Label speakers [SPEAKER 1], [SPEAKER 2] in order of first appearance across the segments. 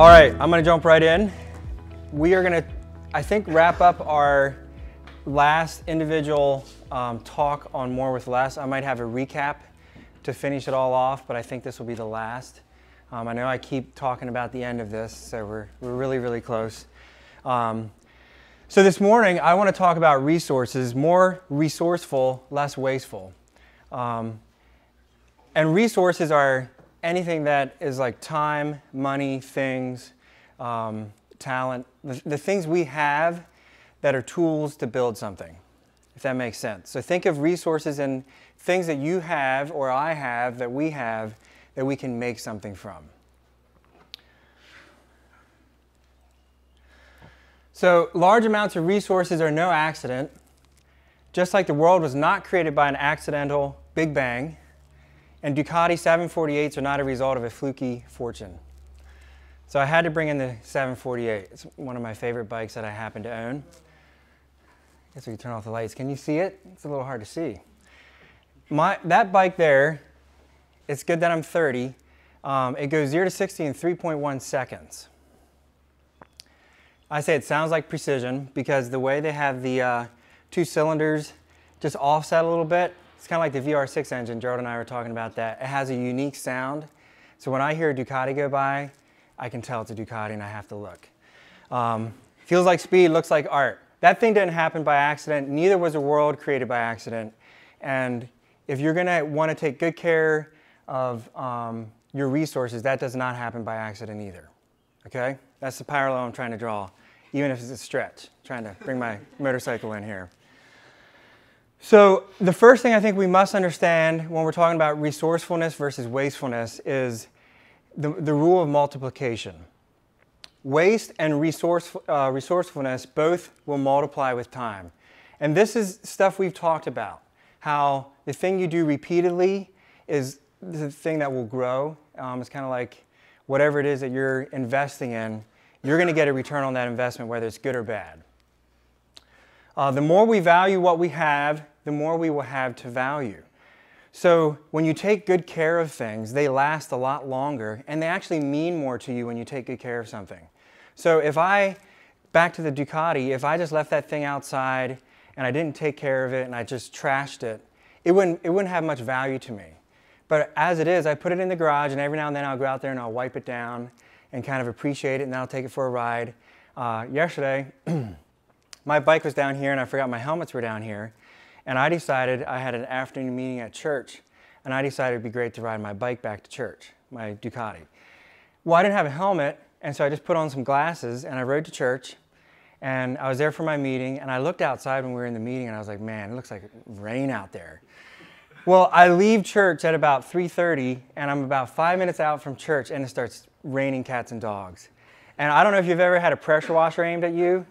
[SPEAKER 1] All right, I'm gonna jump right in. We are gonna, I think, wrap up our last individual um, talk on more with less. I might have a recap to finish it all off, but I think this will be the last. Um, I know I keep talking about the end of this, so we're, we're really, really close. Um, so this morning, I want to talk about resources, more resourceful, less wasteful. Um, and resources are anything that is like time, money, things, um, talent, the, the things we have that are tools to build something, if that makes sense. So think of resources and things that you have or I have that we have that we can make something from. So large amounts of resources are no accident. Just like the world was not created by an accidental Big Bang, and Ducati 748s are not a result of a fluky fortune. So I had to bring in the 748. It's one of my favorite bikes that I happen to own. I guess we can turn off the lights. Can you see it? It's a little hard to see. My, that bike there, it's good that I'm 30. Um, it goes 0 to 60 in 3.1 seconds. I say it sounds like precision because the way they have the uh, two cylinders just offset a little bit, it's kind of like the VR6 engine. Gerald and I were talking about that. It has a unique sound. So when I hear a Ducati go by, I can tell it's a Ducati and I have to look. Um, feels like speed, looks like art. That thing didn't happen by accident. Neither was the world created by accident. And if you're going to want to take good care of um, your resources, that does not happen by accident either. Okay? That's the parallel I'm trying to draw even if it's a stretch, trying to bring my motorcycle in here. So the first thing I think we must understand when we're talking about resourcefulness versus wastefulness is the, the rule of multiplication. Waste and resource, uh, resourcefulness both will multiply with time. And this is stuff we've talked about, how the thing you do repeatedly is the thing that will grow. Um, it's kind of like whatever it is that you're investing in, you're going to get a return on that investment, whether it's good or bad. Uh, the more we value what we have, the more we will have to value. So when you take good care of things, they last a lot longer and they actually mean more to you when you take good care of something. So if I, back to the Ducati, if I just left that thing outside and I didn't take care of it and I just trashed it, it wouldn't, it wouldn't have much value to me. But as it is, I put it in the garage and every now and then I'll go out there and I'll wipe it down and kind of appreciate it, and then I'll take it for a ride. Uh, yesterday, my bike was down here, and I forgot my helmets were down here, and I decided I had an afternoon meeting at church, and I decided it'd be great to ride my bike back to church, my Ducati. Well, I didn't have a helmet, and so I just put on some glasses, and I rode to church, and I was there for my meeting, and I looked outside when we were in the meeting, and I was like, man, it looks like rain out there. Well, I leave church at about 3:30 and I'm about 5 minutes out from church and it starts raining cats and dogs. And I don't know if you've ever had a pressure washer aimed at you,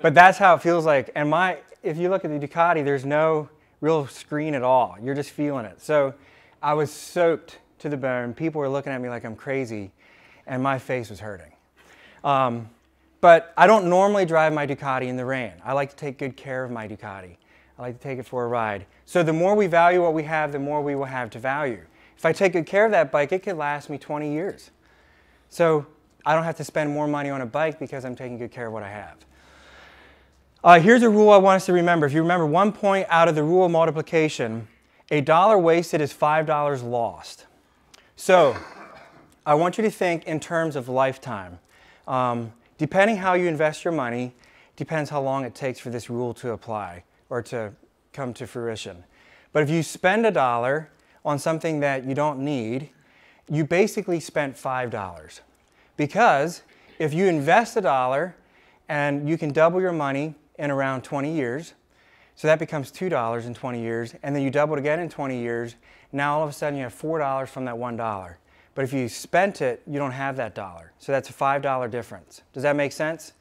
[SPEAKER 1] but that's how it feels like. And my if you look at the Ducati, there's no real screen at all. You're just feeling it. So I was soaked to the bone. People were looking at me like I'm crazy and my face was hurting. Um, but I don't normally drive my Ducati in the rain. I like to take good care of my Ducati. I like to take it for a ride. So the more we value what we have, the more we will have to value. If I take good care of that bike, it could last me 20 years. So I don't have to spend more money on a bike because I'm taking good care of what I have. Uh, here's a rule I want us to remember. If you remember one point out of the rule of multiplication, a dollar wasted is $5 lost. So I want you to think in terms of lifetime. Um, depending how you invest your money, depends how long it takes for this rule to apply or to come to fruition. But if you spend a dollar on something that you don't need, you basically spent $5. Because if you invest a dollar and you can double your money in around 20 years, so that becomes $2 in 20 years, and then you double it again in 20 years, now all of a sudden you have $4 from that $1. But if you spent it, you don't have that dollar. So that's a $5 difference. Does that make sense?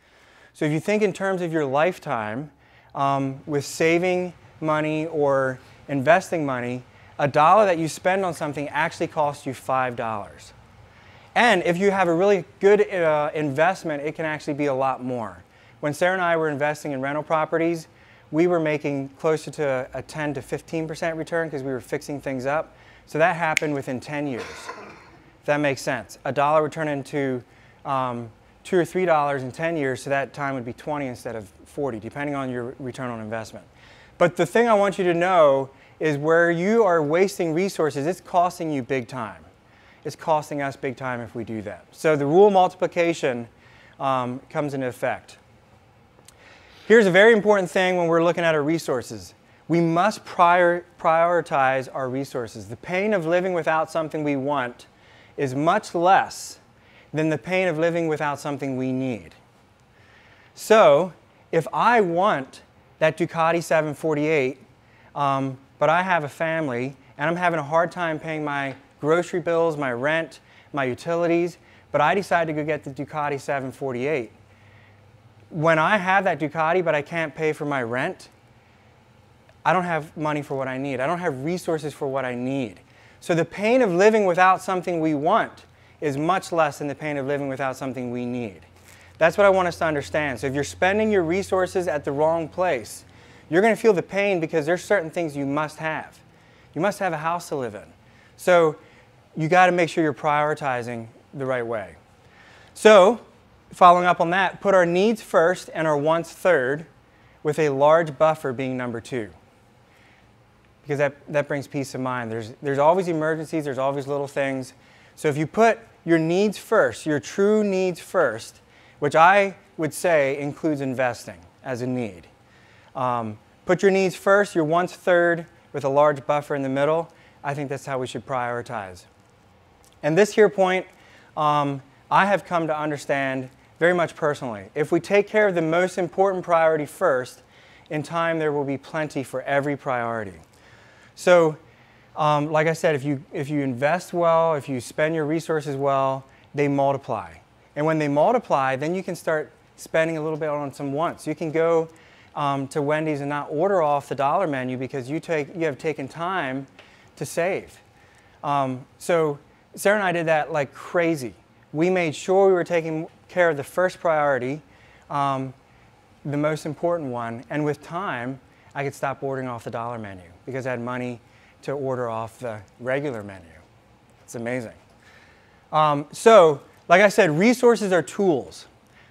[SPEAKER 1] So if you think in terms of your lifetime, um, with saving money or investing money, a dollar that you spend on something actually costs you $5. And if you have a really good uh, investment, it can actually be a lot more. When Sarah and I were investing in rental properties, we were making closer to a 10 to 15% return because we were fixing things up. So that happened within 10 years, if that makes sense. A dollar would turn into um, two or three dollars in 10 years, so that time would be 20 instead of 40, depending on your return on investment. But the thing I want you to know is where you are wasting resources, it's costing you big time. It's costing us big time if we do that. So the rule multiplication um, comes into effect. Here's a very important thing when we're looking at our resources. We must prior, prioritize our resources. The pain of living without something we want is much less than the pain of living without something we need. So, if I want that Ducati 748, um, but I have a family and I'm having a hard time paying my grocery bills, my rent, my utilities, but I decide to go get the Ducati 748. When I have that Ducati but I can't pay for my rent, I don't have money for what I need. I don't have resources for what I need. So the pain of living without something we want is much less than the pain of living without something we need. That's what I want us to understand. So if you're spending your resources at the wrong place, you're going to feel the pain because there's certain things you must have. You must have a house to live in. So you got to make sure you're prioritizing the right way. So, following up on that, put our needs first and our wants third, with a large buffer being number two. Because that, that brings peace of mind. There's, there's always emergencies, there's always little things. So if you put your needs first, your true needs first, which I would say includes investing as a need. Um, put your needs first, your wants third, with a large buffer in the middle. I think that's how we should prioritize. And this here point, um, I have come to understand very much personally. If we take care of the most important priority first, in time there will be plenty for every priority. So, um, like I said, if you, if you invest well, if you spend your resources well, they multiply. And when they multiply, then you can start spending a little bit on some wants. You can go um, to Wendy's and not order off the dollar menu because you, take, you have taken time to save. Um, so Sarah and I did that like crazy. We made sure we were taking care of the first priority, um, the most important one, and with time, I could stop ordering off the dollar menu because I had money to order off the regular menu. It's amazing. Um, so, like I said, resources are tools.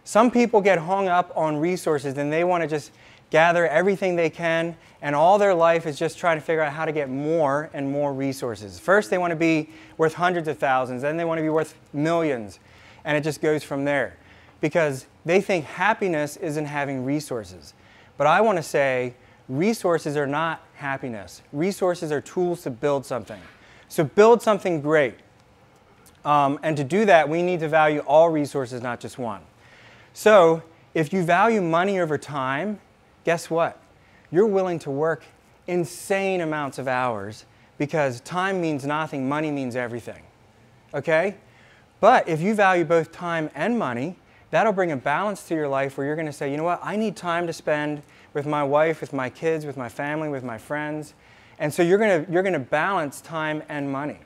[SPEAKER 1] Some people get hung up on resources and they want to just gather everything they can, and all their life is just trying to figure out how to get more and more resources. First, they want to be worth hundreds of thousands, then they want to be worth millions, and it just goes from there because they think happiness is in having resources. But I want to say resources are not happiness. Resources are tools to build something. So build something great. Um, and to do that, we need to value all resources, not just one. So if you value money over time, guess what? You're willing to work insane amounts of hours because time means nothing, money means everything. Okay? But if you value both time and money, that'll bring a balance to your life where you're going to say, you know what, I need time to spend with my wife, with my kids, with my family, with my friends. And so you're going to, you're going to balance time and money.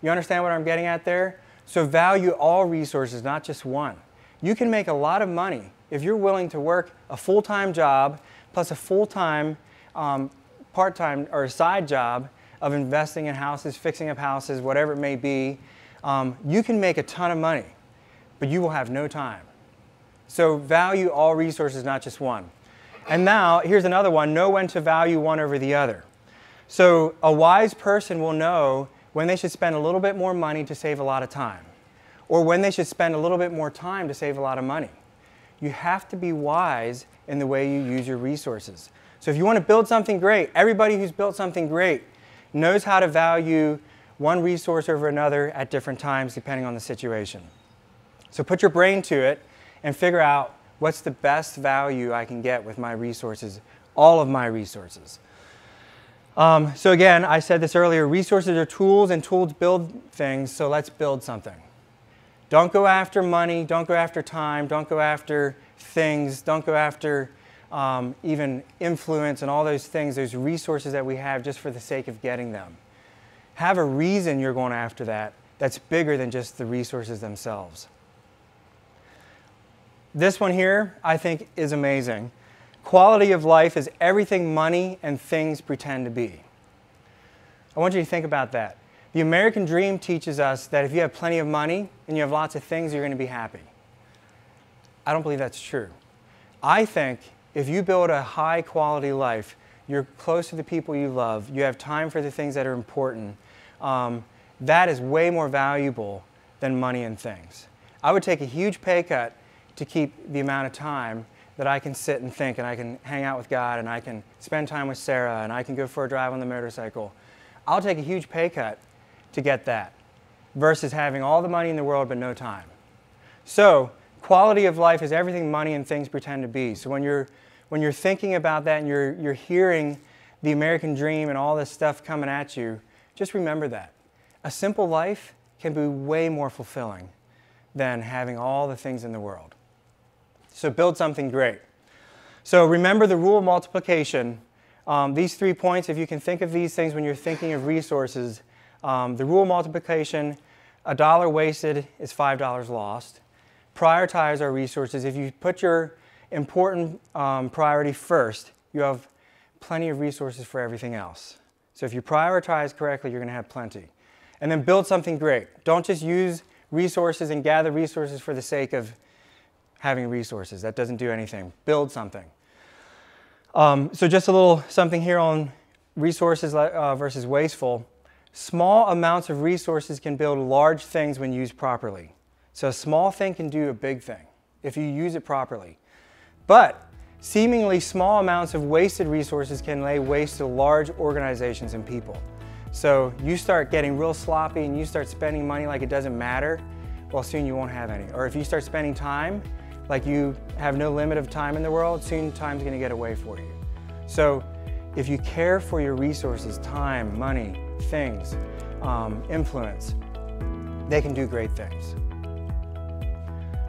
[SPEAKER 1] You understand what I'm getting at there? So value all resources, not just one. You can make a lot of money if you're willing to work a full-time job plus a full-time, um, part-time or side job of investing in houses, fixing up houses, whatever it may be, um, you can make a ton of money, but you will have no time. So value all resources, not just one. And now, here's another one, know when to value one over the other. So a wise person will know when they should spend a little bit more money to save a lot of time, or when they should spend a little bit more time to save a lot of money. You have to be wise in the way you use your resources. So if you want to build something great, everybody who's built something great knows how to value one resource over another at different times depending on the situation. So put your brain to it and figure out what's the best value I can get with my resources, all of my resources. Um, so again, I said this earlier, resources are tools and tools build things, so let's build something. Don't go after money, don't go after time, don't go after things, don't go after um, even influence and all those things, those resources that we have just for the sake of getting them. Have a reason you're going after that that's bigger than just the resources themselves. This one here, I think, is amazing. Quality of life is everything money and things pretend to be. I want you to think about that. The American dream teaches us that if you have plenty of money and you have lots of things, you're going to be happy. I don't believe that's true. I think if you build a high quality life, you're close to the people you love, you have time for the things that are important, um, that is way more valuable than money and things. I would take a huge pay cut to keep the amount of time that I can sit and think and I can hang out with God and I can spend time with Sarah and I can go for a drive on the motorcycle. I'll take a huge pay cut to get that versus having all the money in the world but no time. So, quality of life is everything money and things pretend to be. So when you're when you're thinking about that and you're you're hearing the American dream and all this stuff coming at you, just remember that. A simple life can be way more fulfilling than having all the things in the world. So build something great. So remember the rule of multiplication. Um, these three points, if you can think of these things when you're thinking of resources, um, the rule of multiplication, a dollar wasted is $5 lost. Prioritize our resources. If you put your important um, priority first, you have plenty of resources for everything else. So if you prioritize correctly, you're going to have plenty. And then build something great. Don't just use resources and gather resources for the sake of having resources. That doesn't do anything. Build something. Um, so just a little something here on resources uh, versus wasteful. Small amounts of resources can build large things when used properly. So a small thing can do a big thing if you use it properly. But seemingly small amounts of wasted resources can lay waste to large organizations and people. So you start getting real sloppy and you start spending money like it doesn't matter, well soon you won't have any. Or if you start spending time like you have no limit of time in the world, soon time's gonna get away for you. So if you care for your resources, time, money, things, um, influence, they can do great things.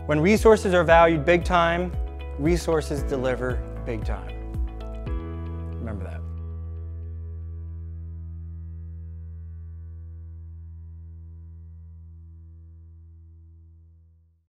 [SPEAKER 1] When resources are valued big time, resources deliver big time.